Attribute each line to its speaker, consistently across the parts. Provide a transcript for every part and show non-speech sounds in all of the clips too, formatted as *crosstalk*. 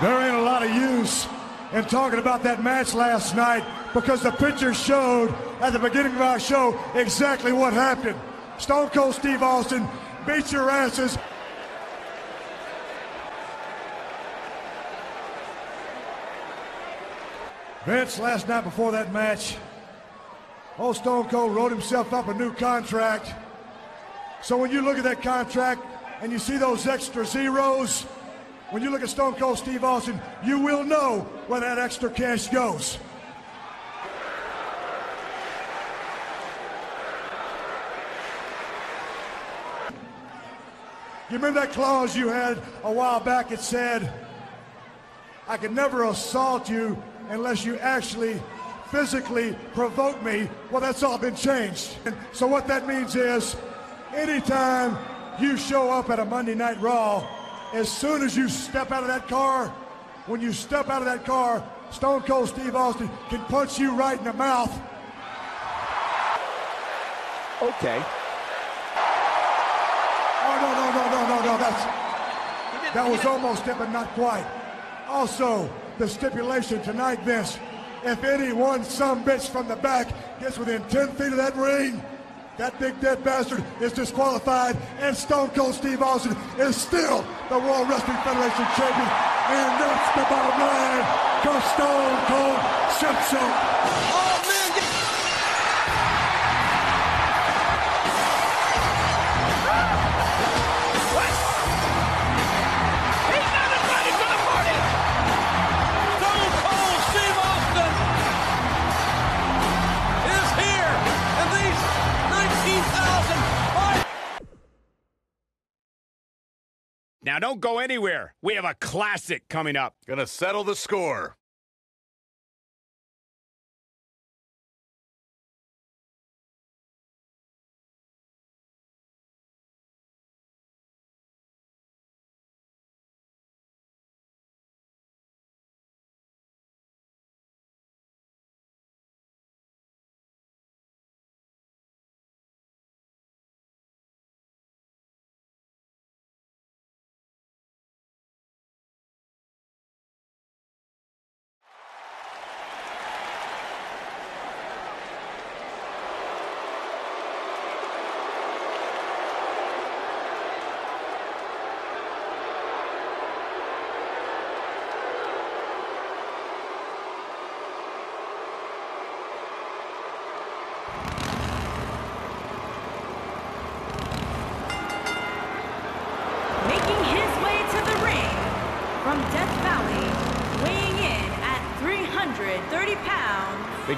Speaker 1: There ain't a lot of use in talking about that match last night because the picture showed at the beginning of our show exactly what happened. Stone Cold Steve Austin beat your asses. Vince, last night before that match, old Stone Cold wrote himself up a new contract. So when you look at that contract and you see those extra zeros, when you look at Stone Cold Steve Austin, you will know where that extra cash goes. You remember that clause you had a while back? It said, I could never assault you unless you actually physically provoke me. Well, that's all been changed. So what that means is, anytime you show up at a Monday Night Raw, as soon as you step out of that car, when you step out of that car, Stone Cold Steve Austin can punch you right in the mouth.
Speaker 2: Okay.
Speaker 1: Oh, no, no, no, no, no, no. That's, that was almost it, but not quite. Also, the stipulation tonight, Vince, if any one some bitch from the back gets within 10 feet of that ring, that big dead bastard is disqualified, and Stone Cold Steve Austin is still the World Wrestling Federation champion. And that's the bottom line, because Stone Cold said so.
Speaker 3: Now don't go anywhere. We have a classic coming up.
Speaker 4: Gonna settle the score.
Speaker 5: Making his way to the ring from Death Valley, weighing in at 330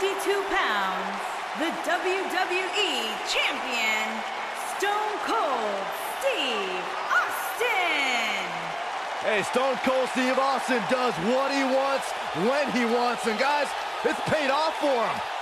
Speaker 5: 252 pounds, the WWE Champion, Stone Cold Steve Austin.
Speaker 2: Hey, Stone Cold Steve Austin does what he wants, when he wants, and guys, it's paid off for him.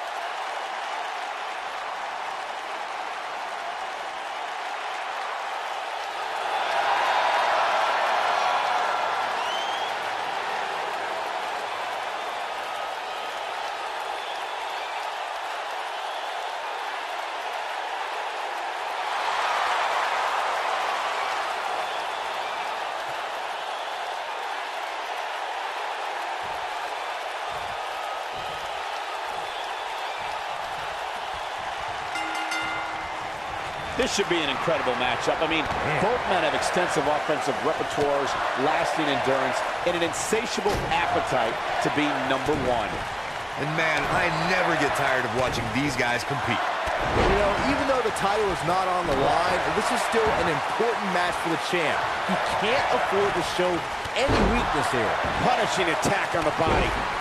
Speaker 6: This should be an incredible matchup. I mean, both men have extensive offensive repertoires, lasting endurance, and an insatiable appetite to be number one.
Speaker 4: And man, I never get tired of watching these guys compete.
Speaker 2: You know, even though the title is not on the line, this is still an important match for the champ. He can't afford to show any weakness here.
Speaker 6: Punishing attack on the body.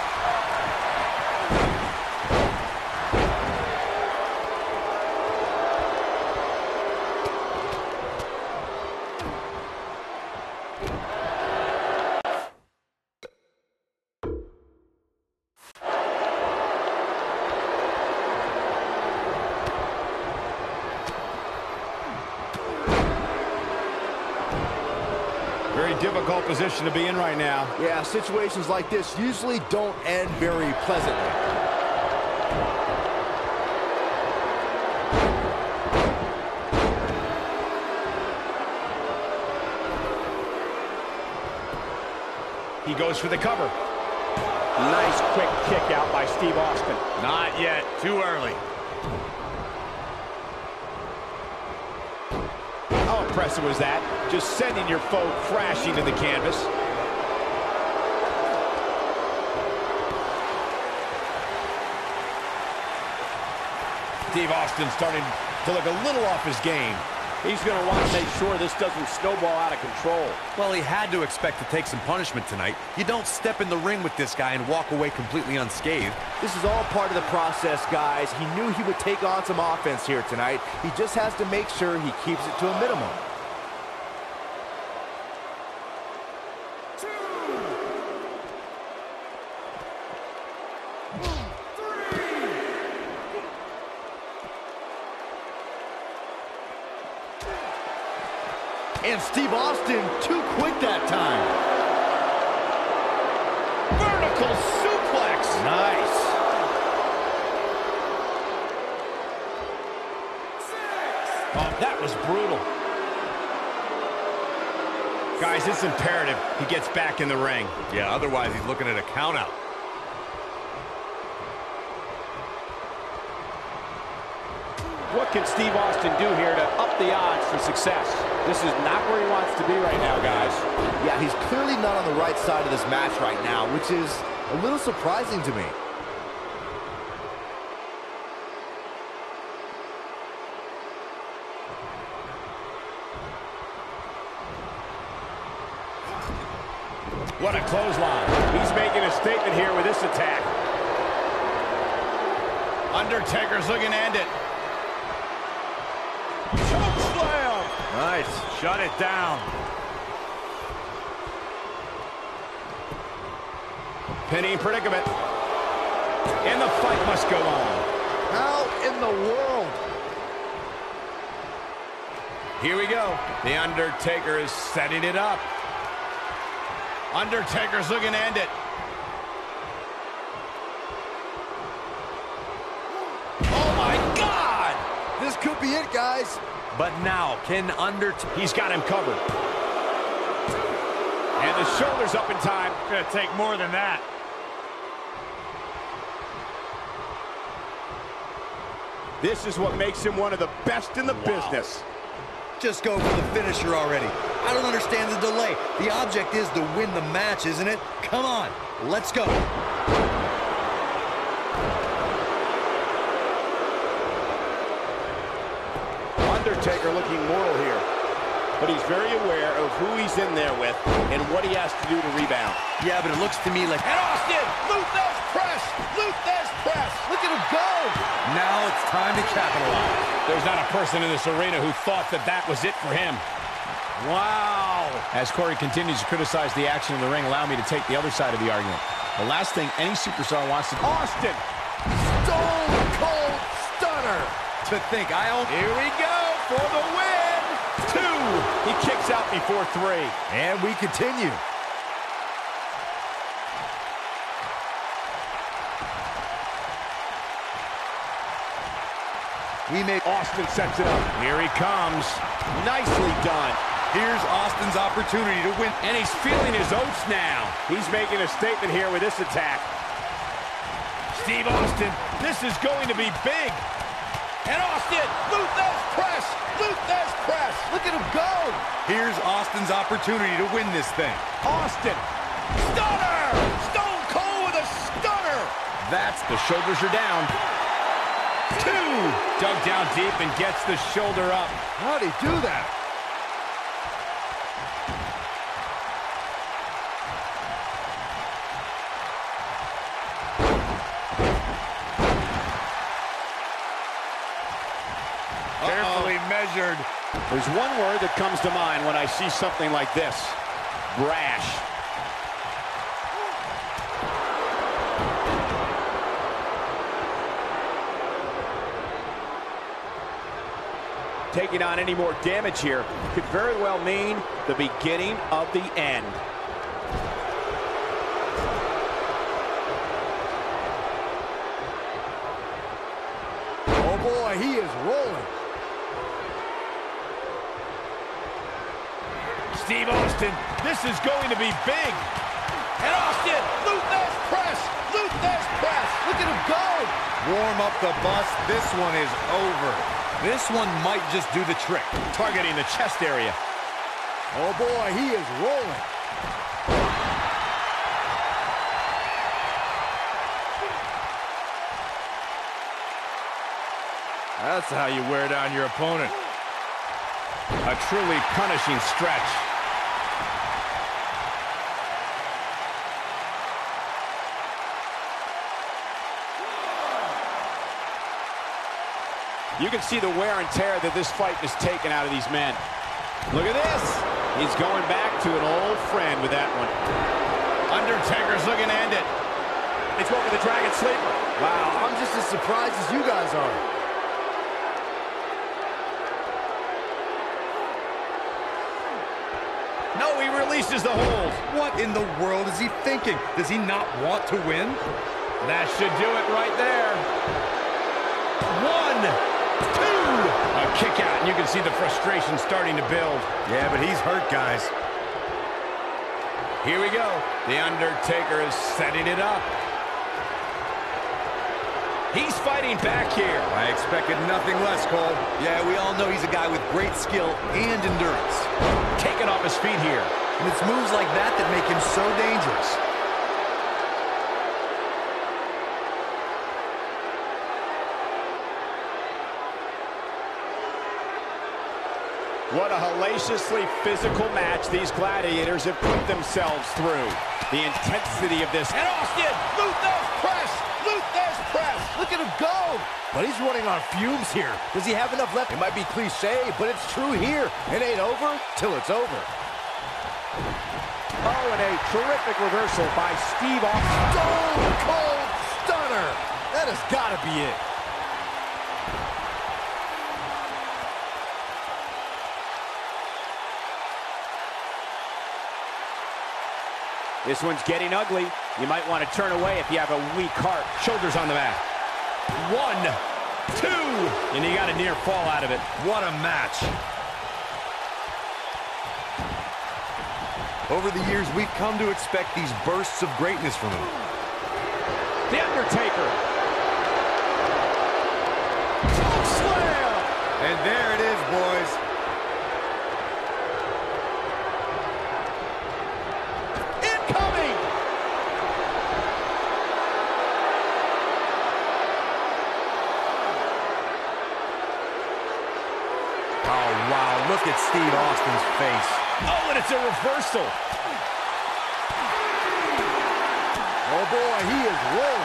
Speaker 3: Position to be in right now.
Speaker 2: Yeah, situations like this usually don't end very pleasantly.
Speaker 3: He goes for the cover.
Speaker 6: Nice quick kick out by Steve Austin.
Speaker 3: Not yet. Too early. How impressive was that? Just sending your foe crashing to the canvas. Steve Austin starting to look a little off his game.
Speaker 6: He's going to want to make sure this doesn't snowball out of control.
Speaker 4: Well, he had to expect to take some punishment tonight. You don't step in the ring with this guy and walk away completely unscathed.
Speaker 2: This is all part of the process, guys. He knew he would take on some offense here tonight. He just has to make sure he keeps it to a minimum. And Steve Austin too quick that time.
Speaker 3: Vertical suplex.
Speaker 2: Nice.
Speaker 3: Oh, that was brutal. Guys, it's imperative he gets back in the ring.
Speaker 4: Yeah, otherwise he's looking at a countout.
Speaker 6: What can Steve Austin do here to up the odds for success? This is not where he wants to be right now, guys.
Speaker 2: Yeah, he's clearly not on the right side of this match right now, which is a little surprising to me.
Speaker 3: What a clothesline.
Speaker 6: He's making a statement here with this attack.
Speaker 3: Undertaker's looking to end it. Shut it down. Penny predicament. And the fight must go on.
Speaker 2: How in the world?
Speaker 3: Here we go. The Undertaker is setting it up. Undertaker's looking to end it. Oh my God!
Speaker 2: This could be it, guys.
Speaker 4: But now, can under...
Speaker 3: He's got him covered. And the shoulder's up in time. Gonna take more than that.
Speaker 6: This is what makes him one of the best in the business.
Speaker 4: Just go for the finisher already. I don't understand the delay. The object is to win the match, isn't it? Come on, let's go.
Speaker 6: Undertaker looking mortal here. But he's very aware of who he's in there with and what he has to do to rebound.
Speaker 4: Yeah, but it looks to me like...
Speaker 3: And Austin, Lou Thesz press, Lou Thesz press.
Speaker 2: Look at him go.
Speaker 4: Now it's time to capitalize.
Speaker 3: There's not a person in this arena who thought that that was it for him. Wow. As Corey continues to criticize the action in the ring, allow me to take the other side of the argument. The last thing any superstar wants to... Do...
Speaker 6: Austin!
Speaker 2: Stone cold stunner.
Speaker 4: To think I own...
Speaker 3: Here we go for the win. Two.
Speaker 6: He kicks out before three.
Speaker 4: And we continue. We may...
Speaker 6: Austin sets it up.
Speaker 3: Here he comes.
Speaker 6: Nicely done.
Speaker 4: Here's Austin's opportunity to win.
Speaker 3: And he's feeling his oats now.
Speaker 6: He's making a statement here with this attack.
Speaker 3: Steve Austin, this is going to be big. And Austin, Lou Thesz press, Lou Thesz press.
Speaker 2: Look at him go.
Speaker 4: Here's Austin's opportunity to win this thing.
Speaker 6: Austin!
Speaker 3: Stunner! Stone Cold with a stunner! That's the shoulders are down. Two. Dug down deep and gets the shoulder up.
Speaker 4: How'd he do that?
Speaker 6: Measured.
Speaker 3: There's one word that comes to mind when I see something like this. Brash. Taking on any more damage here could very well mean the beginning of the end.
Speaker 4: Oh boy, he is rolling.
Speaker 3: Steve Austin, this is going to be big.
Speaker 7: And Austin, Lou Thesz press, Lou Thesz press. Look at him go.
Speaker 4: Warm up the bus. This one is over. This one might just do the trick.
Speaker 3: Targeting the chest area.
Speaker 4: Oh boy, he is rolling.
Speaker 6: That's how you wear down your opponent.
Speaker 3: A truly punishing stretch. You can see the wear and tear that this fight has taken out of these men. Look at this. He's going back to an old friend with that one. Undertaker's looking to end it. He's going for the Dragon Sleeper.
Speaker 4: Wow, I'm just as surprised as you guys are.
Speaker 3: No, he releases the hold.
Speaker 4: What in the world is he thinking? Does he not want to win?
Speaker 3: That should do it right there. One, two. A kick out, and you can see the frustration starting to build.
Speaker 4: Yeah, but he's hurt, guys.
Speaker 3: Here we go. The Undertaker is setting it up. He's fighting back here.
Speaker 4: I expected nothing less, Cole. Yeah, we all know he's a guy with great skill and endurance.
Speaker 3: Taking off his feet here.
Speaker 4: And it's moves like that that make him so dangerous.
Speaker 3: What a hellaciously physical match these gladiators have put themselves through. The intensity of this.
Speaker 7: And Austin, Lou Thesz press, Lou Thesz press. Look at him go.
Speaker 4: But he's running on fumes here. Does he have enough left? It might be cliche, but it's true here. It ain't over till it's over.
Speaker 3: Oh, and a terrific reversal by Steve Austin.
Speaker 4: Stone cold stunner. That has got to be it.
Speaker 3: This one's getting ugly. You might want to turn away if you have a weak heart. Shoulders on the mat. One, two, and he got a near fall out of it.
Speaker 4: What a match. Over the years, we've come to expect these bursts of greatness from him.
Speaker 3: The Undertaker.
Speaker 4: And there it is, boys.
Speaker 7: Incoming.
Speaker 4: Oh, wow. Look at Steve Austin's face.
Speaker 3: Oh, and it's a reversal.
Speaker 4: Oh, boy, he is rolling.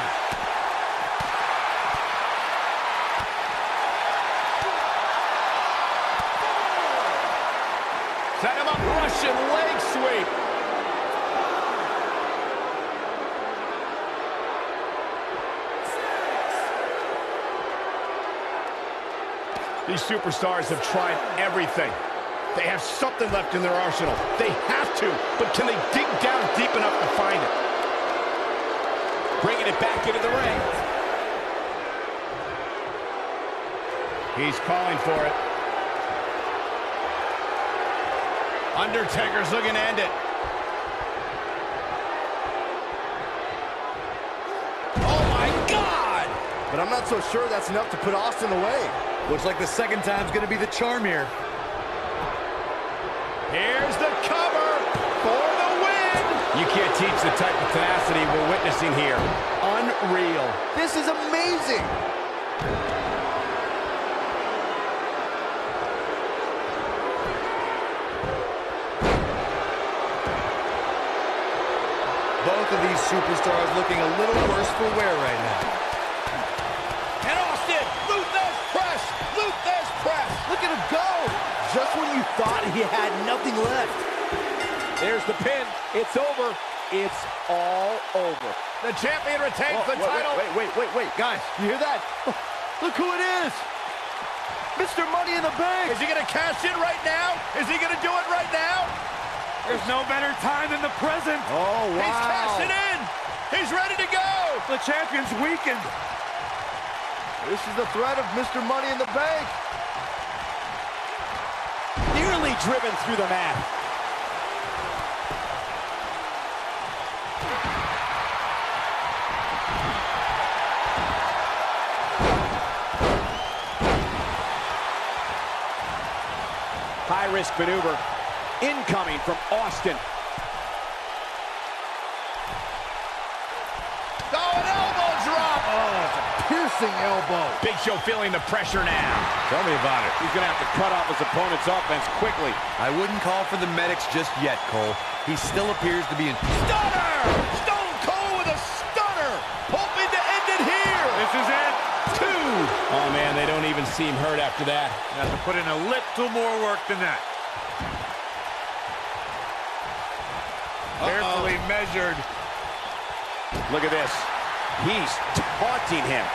Speaker 3: These superstars have tried everything. They have something left in their arsenal. They have to, but can they dig down deep enough to find it? Bringing it back into the ring. He's calling for it. Undertaker's looking to end it. Oh, my God!
Speaker 4: But I'm not so sure that's enough to put Austin away. Looks like the second time's going to be the charm here.
Speaker 3: Here's the cover for the win. You can't teach the type of tenacity we're witnessing here. Unreal.
Speaker 2: This is amazing.
Speaker 4: Both of these superstars looking a little worse for wear right now.
Speaker 7: And Austin, Lou Thesz press, Lou Thesz press.
Speaker 2: Look at him go. Just when you thought he had nothing left.
Speaker 3: There's the pin. It's over. It's all over.
Speaker 7: The champion retains
Speaker 2: Whoa,
Speaker 7: the
Speaker 2: wait,
Speaker 7: title.
Speaker 2: Wait, wait, wait, wait, guys, you hear that? *laughs* Look who it is. Mr. Money in the Bank.
Speaker 7: Is he going to cash in right now? Is he going to do it right now?
Speaker 8: There's no better time than the present.
Speaker 2: Oh, wow.
Speaker 7: He's cashing in. He's ready to go.
Speaker 8: The champion's weakened.
Speaker 2: This is the threat of Mr. Money in the Bank.
Speaker 3: Nearly driven through the mat. High-risk maneuver. Incoming from Austin.
Speaker 7: Oh, an elbow drop.
Speaker 2: Piercing elbow.
Speaker 3: Big Show feeling the pressure now. Tell me about it. He's going to have to cut off his opponent's offense quickly.
Speaker 4: I wouldn't call for the medics just yet, Cole. He still appears to be in...
Speaker 7: Stunner. Stone Cold with a stunner. Hoping to end it here.
Speaker 8: This is it.
Speaker 7: Two.
Speaker 3: Oh, man, they don't even seem hurt after that.
Speaker 8: Have to put in a little more work than that. Carefully measured.
Speaker 3: Look at this. He's taunting him.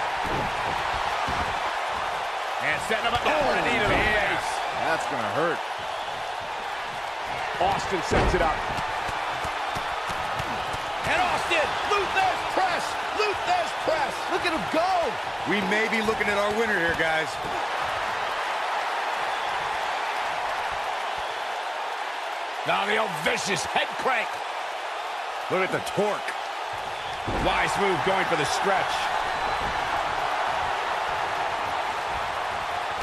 Speaker 8: And setting him up. Oh, a knee to the face.
Speaker 2: That's going to hurt.
Speaker 3: Austin sets it up.
Speaker 7: And Austin. Lou Thesz press. Lou Thesz press.
Speaker 2: Look at him go.
Speaker 4: We may be looking at our winner here, guys.
Speaker 3: Now the old vicious head crank. Look at the torque. Wise move going for the stretch.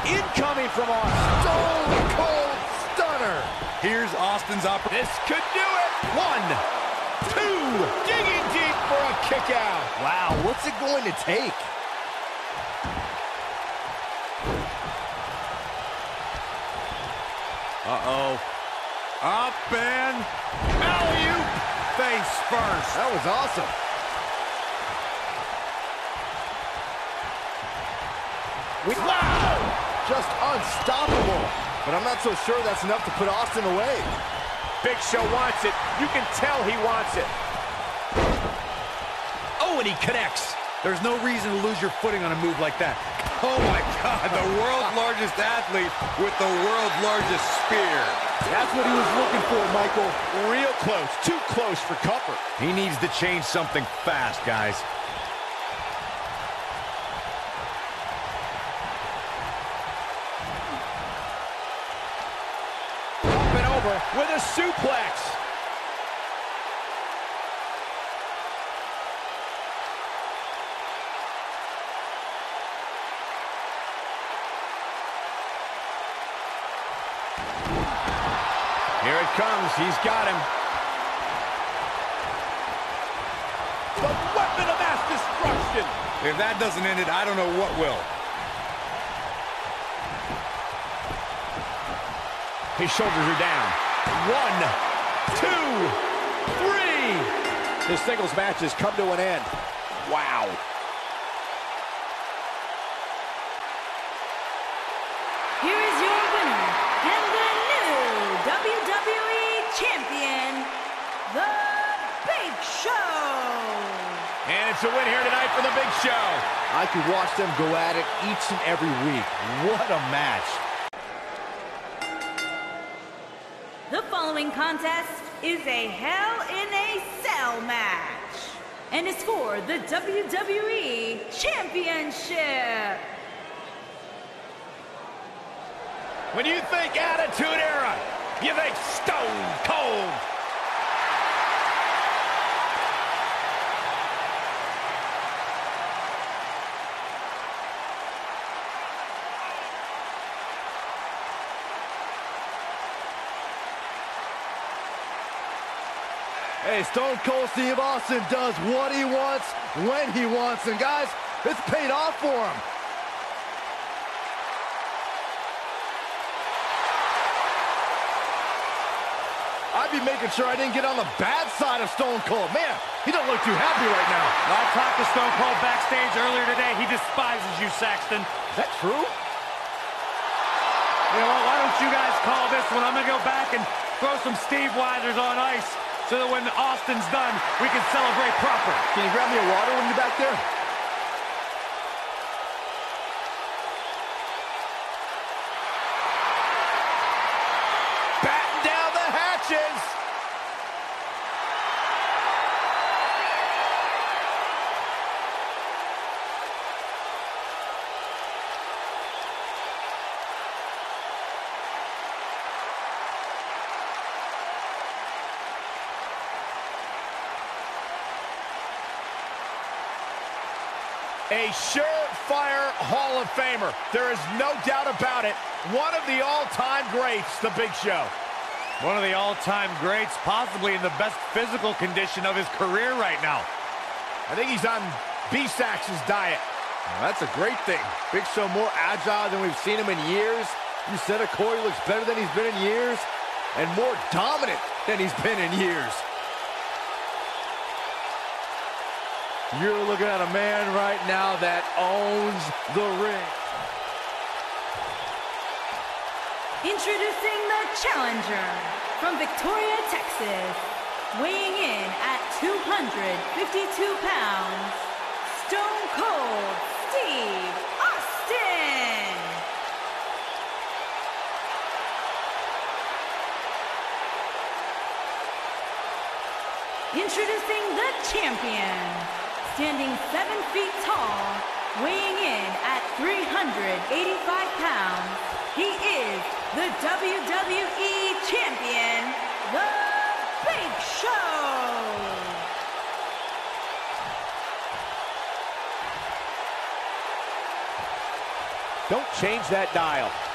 Speaker 3: Incoming from Austin.
Speaker 2: Stone Cold Stunner.
Speaker 4: Here's Austin's opportunity.
Speaker 7: This could do it. One. Two. Digging deep for a kick out.
Speaker 2: Wow, what's it going to take?
Speaker 4: Uh-oh. Up and... Alley-oop! Face first.
Speaker 2: That was awesome. We Wow! Just unstoppable. But I'm not so sure that's enough to put Austin away.
Speaker 3: Big Show wants it. You can tell he wants it.
Speaker 7: Oh, and he connects.
Speaker 4: There's no reason to lose your footing on a move like that. Oh, my God. The world's largest athlete with the world's largest spear.
Speaker 2: That's what he was looking for, Michael.
Speaker 3: Real close. Too close for comfort.
Speaker 4: He needs to change something fast, guys.
Speaker 3: Up and over with a suplex. Here it comes. He's got him.
Speaker 7: The weapon of mass destruction.
Speaker 4: If that doesn't end it, I don't know what will.
Speaker 3: His shoulders are down. One, two, three. This singles match has come to an end. Wow.
Speaker 5: Here is your winner and the new WWE Champion, The Big Show.
Speaker 3: And it's a win here tonight for the Big Show.
Speaker 2: I could watch them go at it each and every week. What a match.
Speaker 5: The following contest is a Hell in a Cell match and is for the WWE Championship.
Speaker 7: When you think Attitude Era, you think Stone Cold.
Speaker 2: Hey, Stone Cold Steve Austin does what he wants, when he wants, and guys, it's paid off for him. I'd be making sure I didn't get on the bad side of Stone Cold. Man, he don't look too happy right now.
Speaker 8: I talked to Stone Cold backstage earlier today. He despises you, Saxton.
Speaker 2: Is that true?
Speaker 8: You know what? Why don't you guys call this one? I'm going to go back and throw some Steveweisers on ice so that when Austin's done, we can celebrate proper.
Speaker 2: Can you grab me a water when you're back there? Batten down the hatches.
Speaker 7: A surefire Hall of Famer. There is no doubt about it. One of the all-time greats, The Big Show.
Speaker 8: One of the all-time greats, possibly in the best physical condition of his career right now.
Speaker 7: I think he's on B-Sax's diet.
Speaker 2: Well, that's a great thing. Big Show more agile than we've seen him in years. You said it, Corey looks better than he's been in years. And more dominant than he's been in years. You're looking at a man right now that owns the ring.
Speaker 5: Introducing the challenger from Victoria, Texas, weighing in at 252 pounds, Stone Cold Steve Austin. Introducing the champion, standing seven feet tall, weighing in at 385 pounds, he is the WWE Champion, The Big Show.
Speaker 6: Don't change that dial.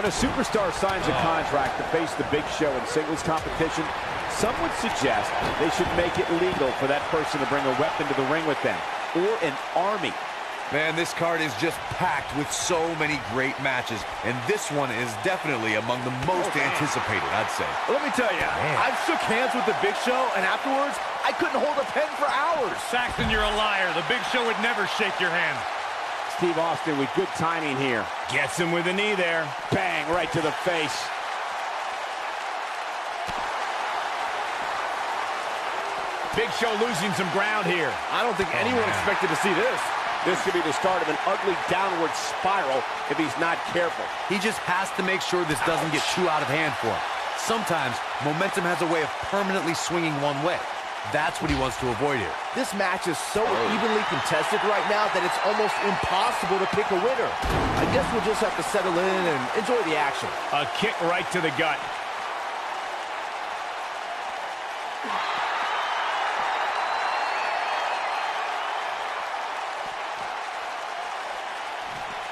Speaker 6: When a superstar signs a contract to face the big show in singles competition, some would suggest they should make it legal for that person to bring a weapon to the ring with them, or an army.
Speaker 4: Man, this card is just packed with so many great matches, and this one is definitely among the most oh, anticipated, I'd say.
Speaker 2: Let me tell you, I've shook hands with the Big Show, and afterwards, I couldn't hold a pen for hours.
Speaker 8: Saxton, you're a liar. The Big Show would never shake your hand.
Speaker 6: Steve Austin with good timing here.
Speaker 7: Gets him with a knee there.
Speaker 6: Bang, right to the face.
Speaker 7: Big Show losing some ground here.
Speaker 2: I don't think oh, anyone expected to see this.
Speaker 6: This could be the start of an ugly downward spiral if he's not careful.
Speaker 4: He just has to make sure this doesn't get too out of hand for him. Sometimes, momentum has a way of permanently swinging one way. That's what he wants to avoid here.
Speaker 2: This match is so oh. evenly contested right now that it's almost impossible to pick a winner. I guess we'll just have to settle in and enjoy the action.
Speaker 7: A kick right to the gut.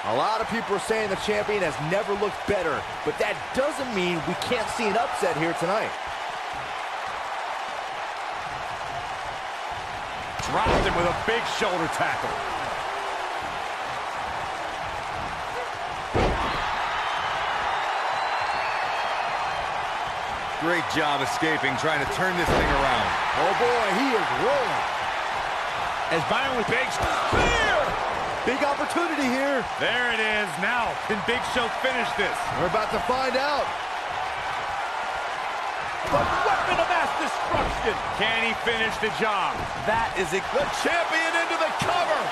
Speaker 2: A lot of people are saying the champion has never looked better, but that doesn't mean we can't see an upset here tonight.
Speaker 8: Dropped him with a big shoulder tackle.
Speaker 4: Great job escaping, trying to turn this thing around.
Speaker 2: Oh boy, he is rolling.
Speaker 7: As Byron with big
Speaker 2: Spear! Big opportunity here.
Speaker 8: There it is. Now, can Big Show finish this?
Speaker 2: We're about to find out.
Speaker 7: The weapon of mass destruction.
Speaker 8: Can he finish the job?
Speaker 4: That is a
Speaker 7: The champion into the cover.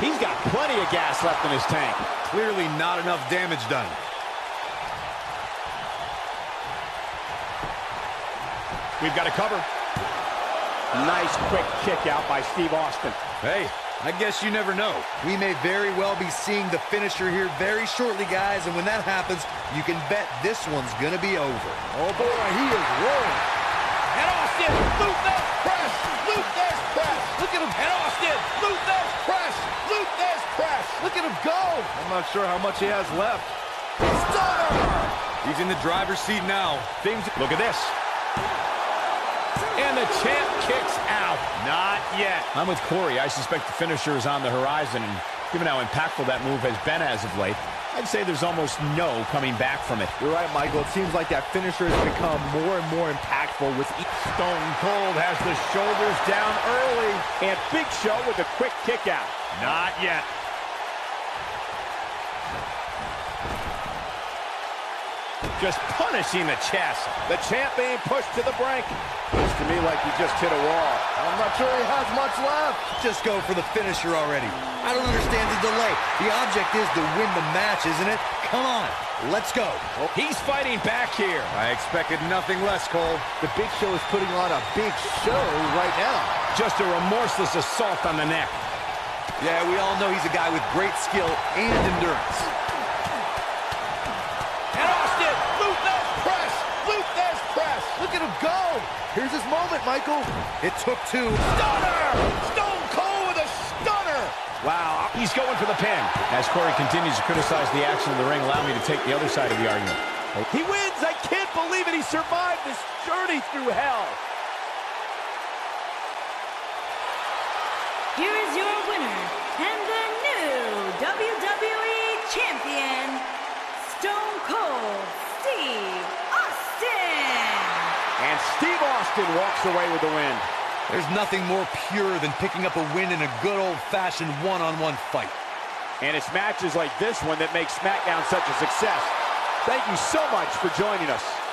Speaker 6: He's got plenty of gas left in his tank.
Speaker 4: clearly not enough damage done.
Speaker 7: We've got a cover.
Speaker 6: Nice quick kick out by Steve Austin.
Speaker 4: Hey, I guess you never know. We may very well be seeing the finisher here very shortly, guys, and when that happens, you can bet this one's gonna be over.
Speaker 2: Oh boy, he is rolling.
Speaker 3: And Austin, Lou Thesz press, Lou Thesz press. Look at him. And Austin, Lou Thesz press, Lou Thesz press.
Speaker 2: Look at him go. I'm not sure how much he has left.
Speaker 3: Stunner.
Speaker 4: He's in the driver's seat now.
Speaker 3: Things. Look at this. And the champ kicks. Not yet. I'm with Corey. I suspect the finisher is on the horizon, and given how impactful that move has been as of late, I'd say there's almost no coming back from it.
Speaker 2: You're right, Michael. It seems like that finisher has become more and more impactful with each
Speaker 3: Stone Cold has the shoulders down early.
Speaker 9: And Big Show with a quick kick out.
Speaker 3: Not yet. Just punishing the chest.
Speaker 9: The champ being pushed to the brink. Looks to me like he just hit a wall.
Speaker 2: I'm not sure he has much left.
Speaker 4: Just go for the finisher already. I don't understand the delay. The object is to win the match, isn't it? Come on, let's go. Oh.
Speaker 3: He's fighting back here.
Speaker 4: I expected nothing less, Cole.
Speaker 2: The Big Show is putting on a big show right now.
Speaker 3: Just a remorseless assault on the neck.
Speaker 4: Yeah, we all know he's a guy with great skill and endurance.
Speaker 3: And Austin, Lou Thesz press, Lou Thesz press.
Speaker 2: Look at him go. Here's his moment, Michael.
Speaker 4: It took two.
Speaker 3: Stunner! Stone Cold with a stunner! Wow, he's going for the pin. As Corey continues to criticize the action in the ring, allow me to take the other side of the argument.
Speaker 9: He wins. I can't believe it. He survived this journey through hell.
Speaker 5: Here is your winner and the new WWE Champion, Stone Cold Steve Austin.
Speaker 9: And Steve Austin walks away with the win.
Speaker 4: There's nothing more pure than picking up a win in a good old-fashioned one-on-one fight.
Speaker 9: And it's matches like this one that make SmackDown such a success. Thank you so much for joining us.